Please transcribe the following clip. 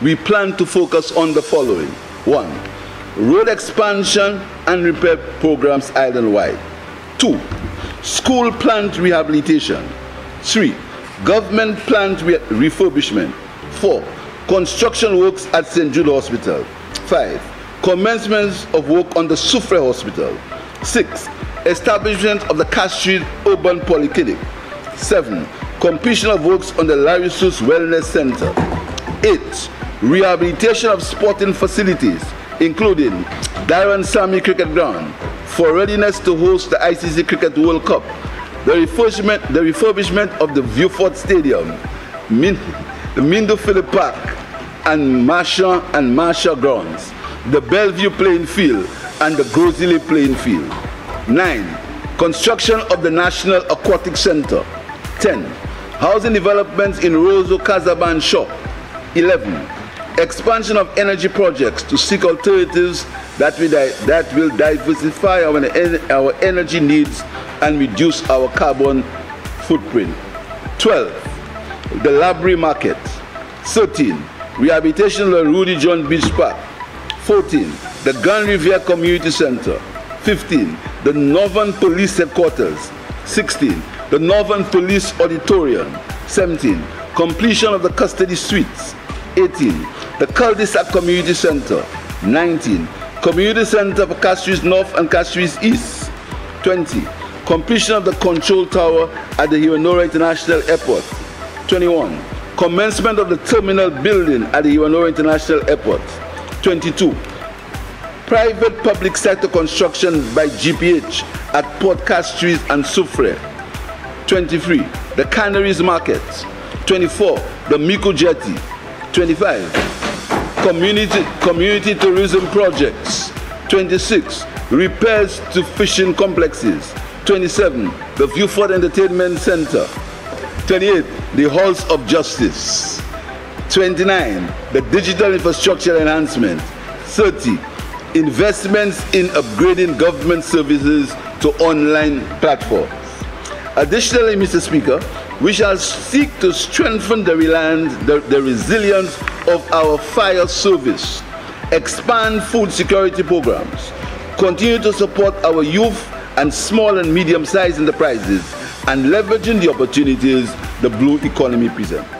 we plan to focus on the following. One, road expansion and repair programs island-wide. Two, school plant rehabilitation. Three, government plant re refurbishment. Four, construction works at St. Jude Hospital. Five, commencement of work on the Soufriere Hospital. Six, establishment of the Castries Urban Polyclinic. Seven, completion of works on the La Ressource Wellness Center. Eight, rehabilitation of sporting facilities, including Darren Sammy Cricket Ground, for readiness to host the ICC Cricket World Cup, the refurbishment, the refurbishment of the Vieux Stadium, Min, the Mindoo Phillip Park, and Marchand and Marchand Grounds, the Bellevue Playing Field, and the Gros Islet Playing Field. 9. Construction of the National Aquatic Center. 10. Housing developments in Roseau, Cas-en-Bas, Shaw. 11. Expansion of energy projects to seek alternatives that will, that will diversify our, our energy needs and reduce our carbon footprint. 12. The Laborie Market. 13. Rehabilitation of Rudy John Beach Park. 14. The Grand Riviere Community Center. 15. The Northern Police Headquarters. 16. The Northern Police Auditorium. 17. Completion of the custody suites. 18. The Cul-de-sac Community Center. 19. Community Center for Castries North and Castries East. 20. Completion of the control tower at the Hewanorra International Airport. 21. Commencement of the terminal building at the Hewanorra International Airport. 22. Private public sector construction by GPH at Port Castries and Soufriere. 23. The Canaries Market. 24. The Micoud Jetty. 25 community, community tourism projects. 26, repairs to fishing complexes. 27, the Vieux Fort Entertainment Center. 28, the Halls of Justice. 29, the digital infrastructure enhancement. 30, investments in upgrading government services to online platforms. Additionally, Mr. Speaker, we shall seek to strengthen the, the, the resilience of our fire service, expand food security programs, continue to support our youth and small and medium-sized enterprises, and leveraging the opportunities the blue economy presents.